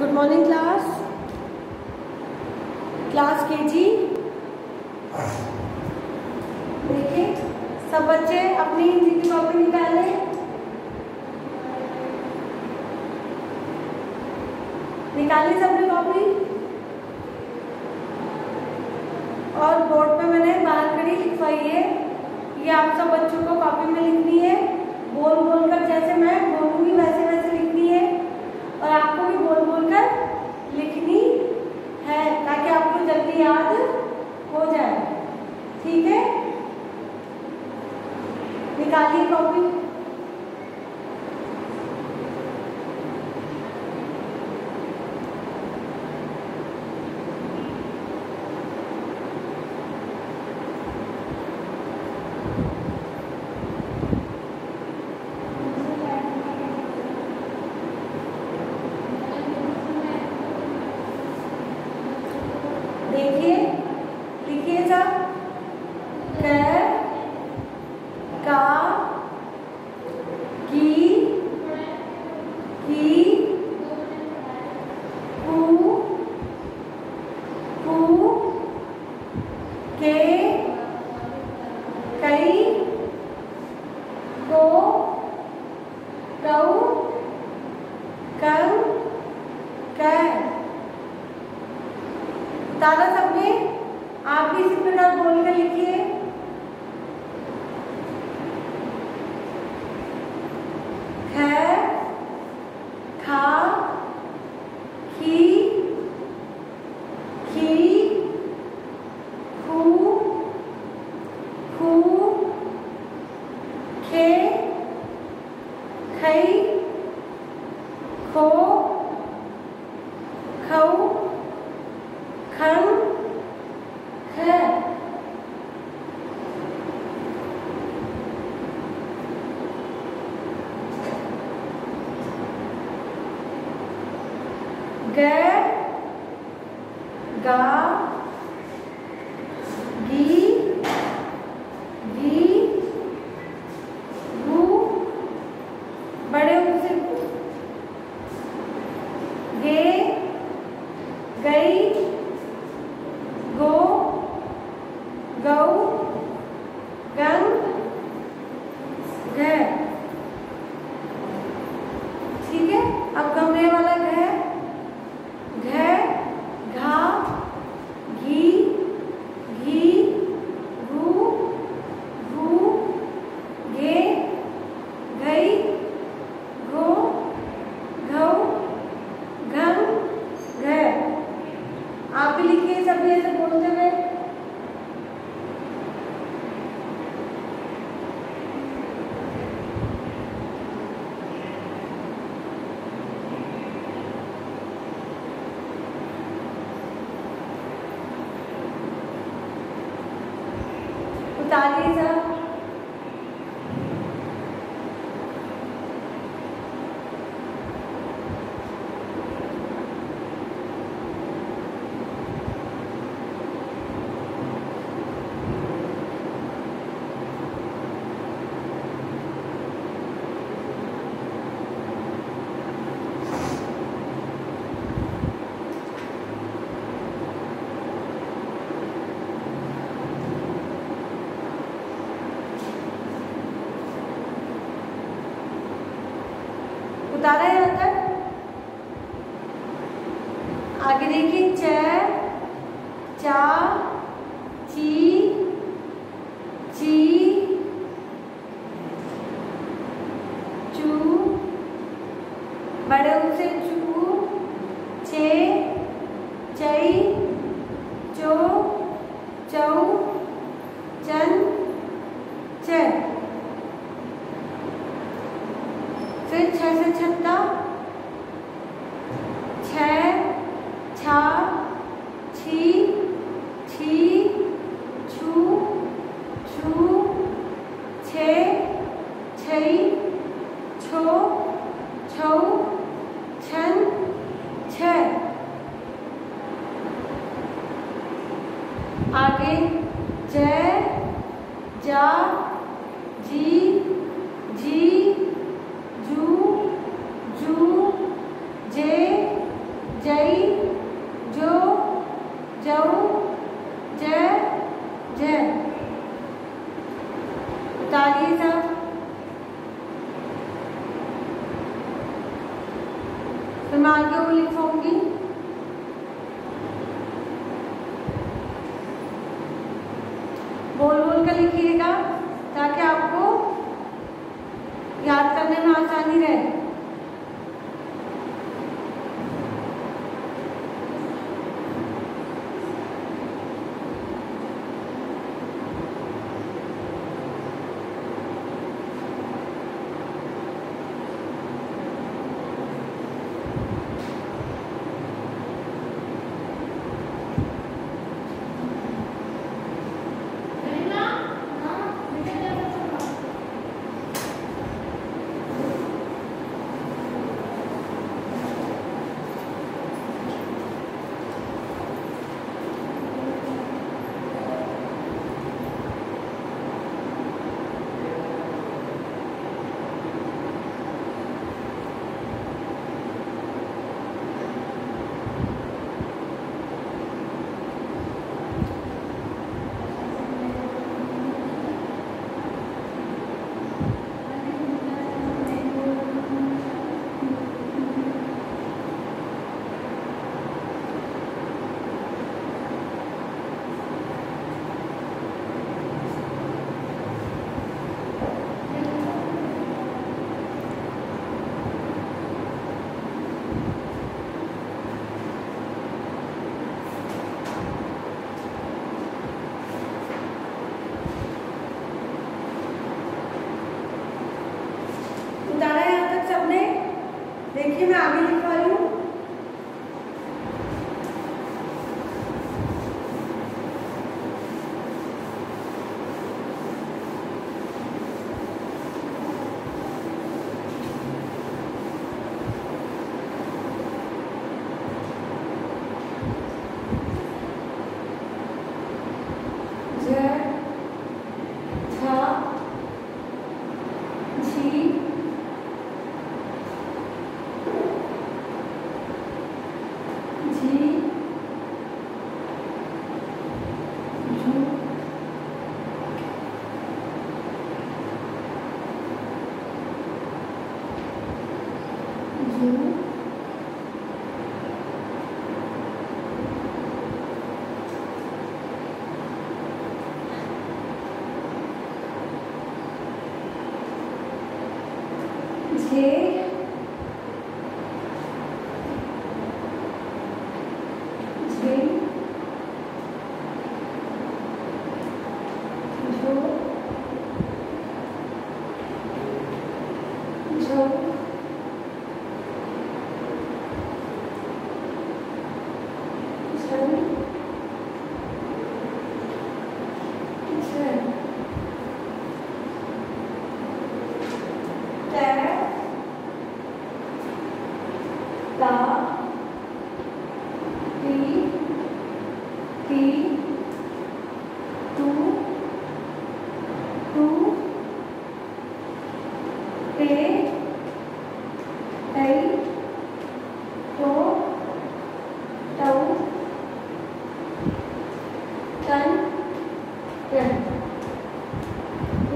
Good morning class class के जी देखिए, सब बच्चे अपनी हिंदी कॉपी निकाल निकाली सबने कॉपी? और बोर्ड पे मैंने बालकड़ी लिखवाई है। ये आप सब बच्चों को कॉपी में लिखनी है। बोल बोल कर जैसे मैं बोलूँगी thấy khố khấu khắng khê ghé gá ghi ताली सा उतारिए रहा है। यहाँ आगे देखिए च चा ची ची चू बड़े उसे चू। I is a देखिए मैं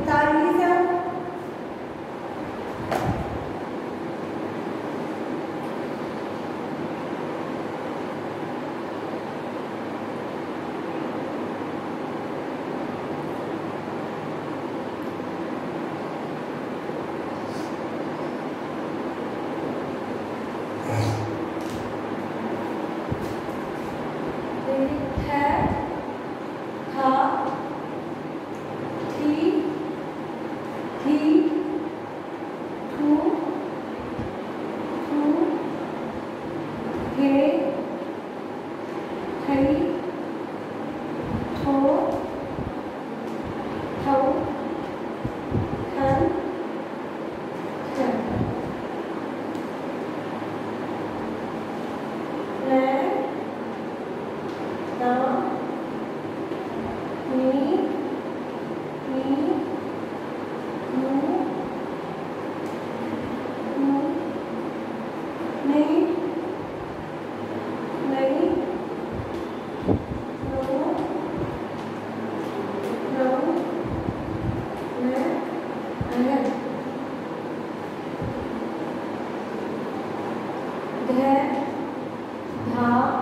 तन है। धा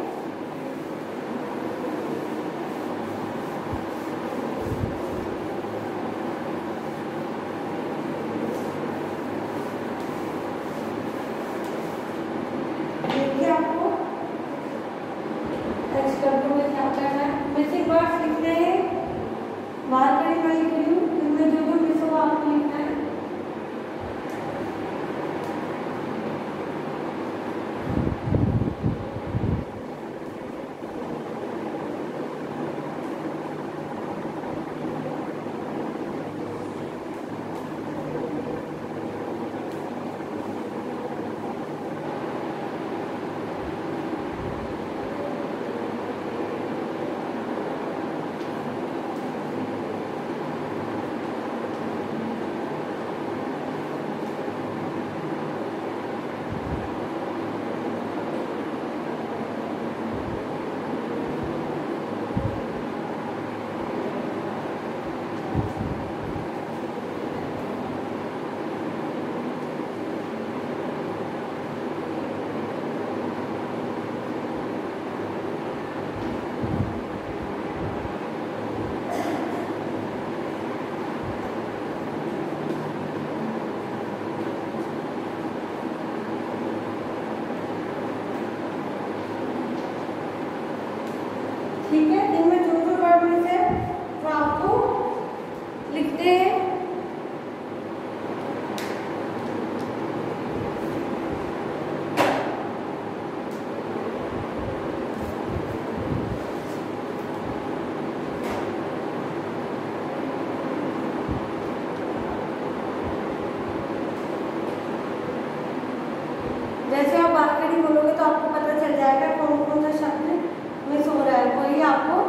जैसे आप बात करी बोलोगे तो आपको पता चल जाएगा कौन कौन सा शब्द मिस हो रहा है वही आपको